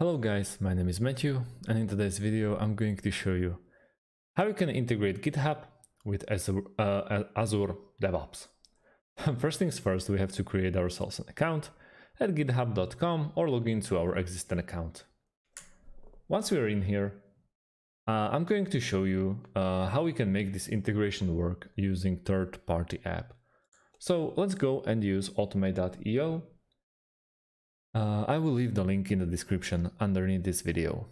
Hello guys, my name is Matthew and in today's video I'm going to show you how you can integrate GitHub with Azure, uh, Azure DevOps. first things first, we have to create ourselves an account at github.com or log into our existing account. Once we are in here, uh, I'm going to show you uh, how we can make this integration work using third-party app. So let's go and use automate.io uh, I will leave the link in the description underneath this video.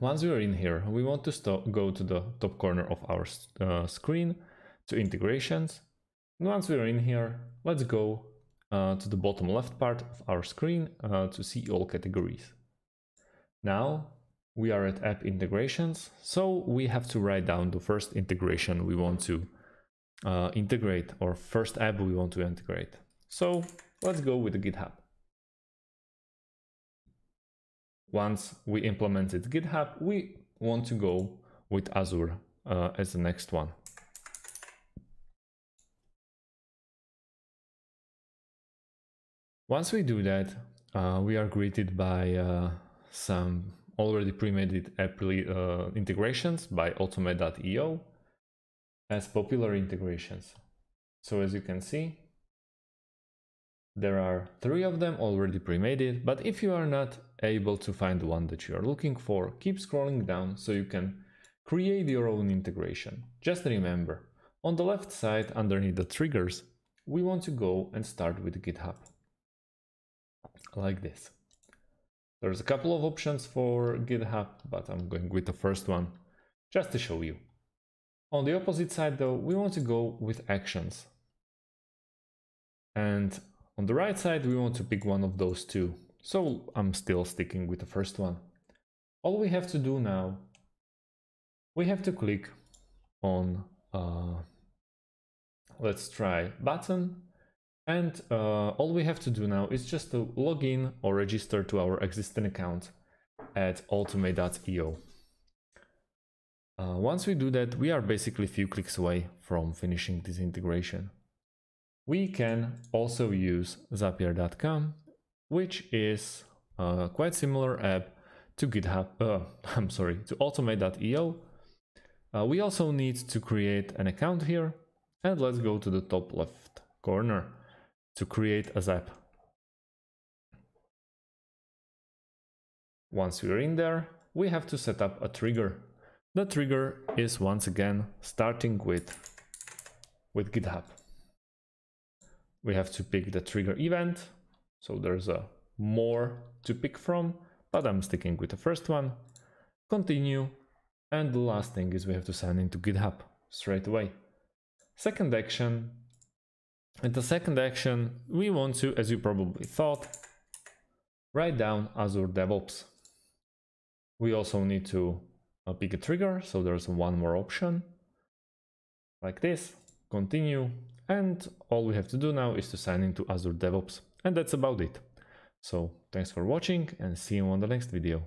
Once we are in here, we want to go to the top corner of our uh, screen to integrations. And once we are in here, let's go uh, to the bottom left part of our screen uh, to see all categories. Now we are at app integrations, so we have to write down the first integration we want to uh, integrate or first app we want to integrate. So Let's go with GitHub. Once we implemented GitHub, we want to go with Azure uh, as the next one. Once we do that, uh, we are greeted by uh, some already pre-made uh, integrations by automate.io as popular integrations. So as you can see, there are three of them already pre-made, but if you are not able to find the one that you are looking for, keep scrolling down so you can create your own integration. Just remember, on the left side underneath the triggers, we want to go and start with GitHub. Like this. There's a couple of options for GitHub, but I'm going with the first one just to show you. On the opposite side though, we want to go with actions. And on the right side, we want to pick one of those two. So I'm still sticking with the first one. All we have to do now, we have to click on, uh, let's try button. And uh, all we have to do now is just to log in or register to our existing account at automate.io. Uh, once we do that, we are basically a few clicks away from finishing this integration. We can also use Zapier.com, which is a quite similar app to GitHub, uh, I'm sorry, to automate.io. Uh, we also need to create an account here and let's go to the top left corner to create a Zap. Once we're in there, we have to set up a trigger. The trigger is once again starting with, with GitHub we have to pick the trigger event. So there's a more to pick from, but I'm sticking with the first one. Continue. And the last thing is we have to sign into GitHub straight away. Second action. And the second action, we want to, as you probably thought, write down Azure DevOps. We also need to uh, pick a trigger, so there's one more option, like this, continue, and all we have to do now is to sign into Azure DevOps. And that's about it. So thanks for watching and see you on the next video.